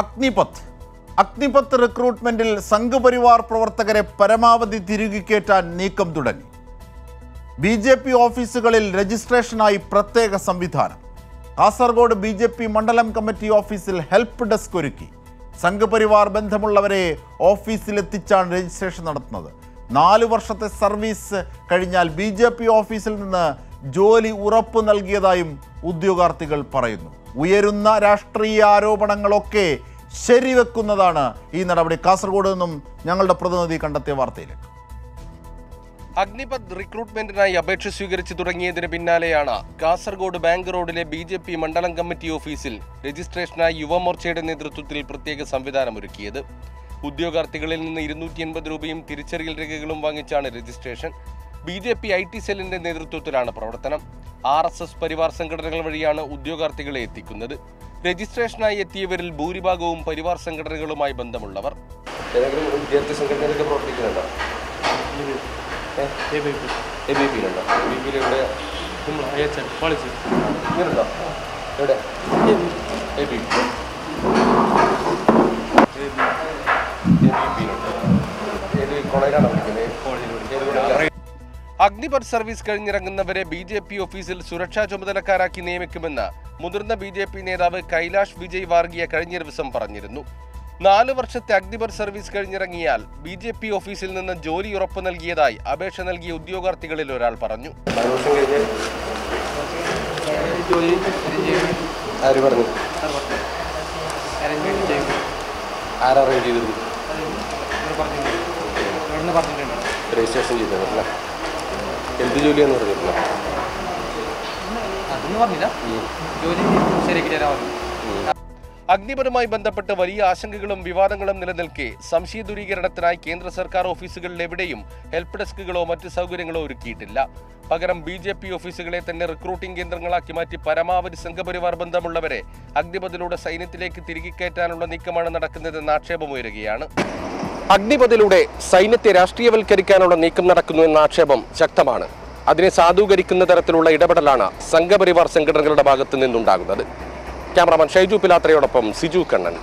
അഗ്നിപത്ത് അഗ്നിപത്ത് റിക്രൂട്ട്മെന്റിൽ സംഘപരിവാർ പ്രവർത്തകരെ പരമാവധി തിരികെ കേറ്റാൻ നീക്കം തുടങ്ങി. ബി ജെ പി ഓഫീസുകളിൽ രജിസ്ട്രേഷനായി പ്രത്യേക സംവിധാനം. കാസർഗോഡ് ബി ജെ പി മണ്ഡലം കമ്മിറ്റി ഓഫീസിൽ ഹെൽപ്പ് ഡെസ്ക് ഒരുക്കി. സംഘപരിവാർ ബന്ധമുള്ളവരെ ഓഫീസിലെത്തിച്ചാണ് രജിസ്ട്രേഷൻ നടത്തുന്നത്. നാല് വർഷത്തെ സർവീസ് കഴിഞ്ഞാൽ ബി ഓഫീസിൽ നിന്ന് ജോലി ഉറപ്പു നൽകിയതായും ഉദ്യോഗാർത്ഥികൾ പറയുന്നു. ഉയരുന്ന രാഷ്ട്രീയ ആരോപണങ്ങളൊക്കെ ശരിവെക്കുന്നതാണ് ഈ നടപടി. കാസർഗോഡ് നിന്നും ഞങ്ങളുടെ പ്രതിനിധി കണ്ടെത്തിയ വാർത്തയിൽ അഗ്നിപത് റിക്രൂട്ട്മെന്റിനായി അപേക്ഷ സ്വീകരിച്ചു തുടങ്ങിയതിന് പിന്നാലെയാണ് കാസർഗോഡ് ബാങ്ക് റോഡിലെ ബി ജെ പി മണ്ഡലം കമ്മിറ്റി ഓഫീസിൽ രജിസ്ട്രേഷനായി യുവമോർച്ചയുടെ നേതൃത്വത്തിൽ പ്രത്യേക സംവിധാനമൊരുക്കിയത്. ഉദ്യോഗാർത്ഥികളിൽ നിന്ന് ഇരുന്നൂറ്റി എൺപത് രൂപയും തിരിച്ചറിയൽ രേഖകളും വാങ്ങിച്ചാണ് registration. B J P I T സെല്ലിന്റെ നേതൃത്വത്തിലാണ് പ്രവർത്തനം. ആർ എസ് എസ് പരിവാർ സംഘടനകൾ വഴിയാണ് ഉദ്യോഗാർത്ഥികളെ എത്തിക്കുന്നത്. രജിസ്ട്രേഷനായി എത്തിയവരിൽ ഭൂരിഭാഗവും പരിവാർ സംഘടനകളുമായി ബന്ധമുള്ളവർ. ഏതെങ്കിലും വിദ്യാർത്ഥി സംഘടനയിലൊക്കെ പ്രവർത്തിക്കുന്നുണ്ടോ? എ ബി പിയിലുണ്ടോ എ ബി പിയിൽ എവിടെ? അഗ്നിപത് സർവീസ് കഴിഞ്ഞിറങ്ങുന്നവരെ ബി ജെ പി ഓഫീസിൽ സുരക്ഷാ ചുമതലക്കാരാക്കി നിയമിക്കുമെന്ന് മുതിർന്ന ബി ജെ പി നേതാവ് കൈലാഷ് വിജയ് വാർഗിയ കഴിഞ്ഞ ദിവസം പറഞ്ഞിരുന്നു. നാല് വർഷത്തെ അഗ്നിപത് സർവീസ് കഴിഞ്ഞിറങ്ങിയാൽ ബി ജെ പി ഓഫീസിൽ നിന്ന് ജോലി ഉറപ്പു നൽകിയതായി അപേക്ഷ നൽകിയ ഉദ്യോഗാർത്ഥികളിൽ ഒരാൾ പറഞ്ഞു. രജിസ്ട്രേഷൻ ചെയ്തതല്ല എന്ത് ജോലിയാന്ന് പറഞ്ഞിട്ടില്ല അതൊന്നും പറഞ്ഞില്ല. ജോലി ശരിയാക്കി തരാൻ പറഞ്ഞു. അഗ്നിപരമായി ബന്ധപ്പെട്ട് വലിയ ആശങ്കകളും വിവാദങ്ങളും നിലനിൽക്കെ സംശയ ദൂരീകരണത്തിനായി കേന്ദ്ര സർക്കാർ ഓഫീസുകളിൽ എവിടെയും ഹെൽപ്പ് ഡെസ്കുകളോ മറ്റ് സൗകര്യങ്ങളോ ഒരുക്കിയിട്ടില്ല. പകരം ബി ജെ പി ഓഫീസുകളെ തന്നെ റിക്രൂട്ടിംഗ് കേന്ദ്രങ്ങളാക്കി മാറ്റി പരമാവധി സംഘപരിവാർ ബന്ധമുള്ളവരെ അഗ്നിപഥിലൂടെ സൈന്യത്തിലേക്ക് തിരികെ കയറ്റാനുള്ള നീക്കമാണ് നടക്കുന്നതെന്ന് ആക്ഷേപമുയരുകയാണ്. അഗ്നിപഥിലൂടെ സൈന്യത്തെ രാഷ്ട്രീയവൽക്കരിക്കാനുള്ള നീക്കം നടക്കുന്നു എന്ന ആക്ഷേപം ശക്തമാണ്. അതിനെ സാധൂകരിക്കുന്ന തരത്തിലുള്ള ഇടപെടലാണ് സംഘപരിവാർ സംഘടനകളുടെ ഭാഗത്തു നിന്നുണ്ടാകുന്നത്. ക്യാമറാമാൻ ഷൈജു പിലാത്രയോടൊപ്പം സിജു കണ്ണൻ.